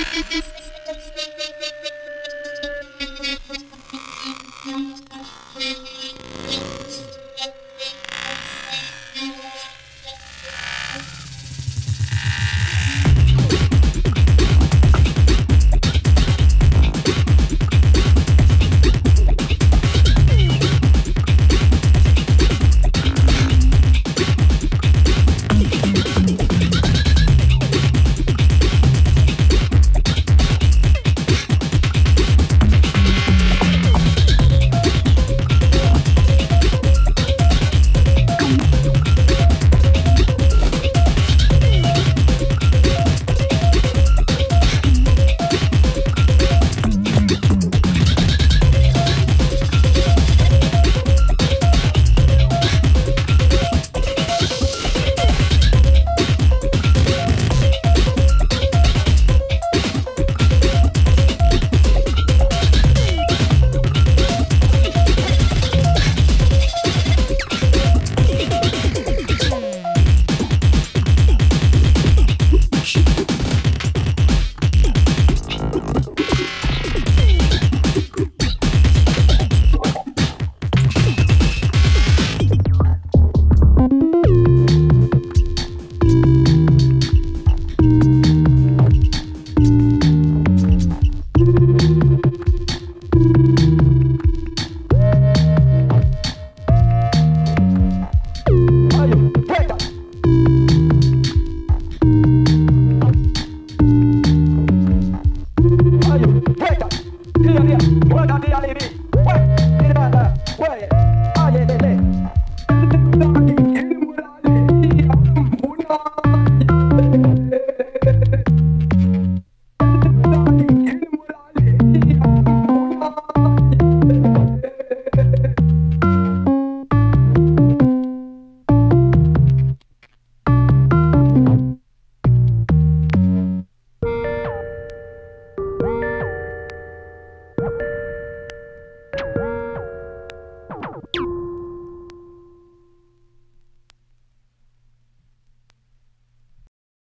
Ha ha ha ha!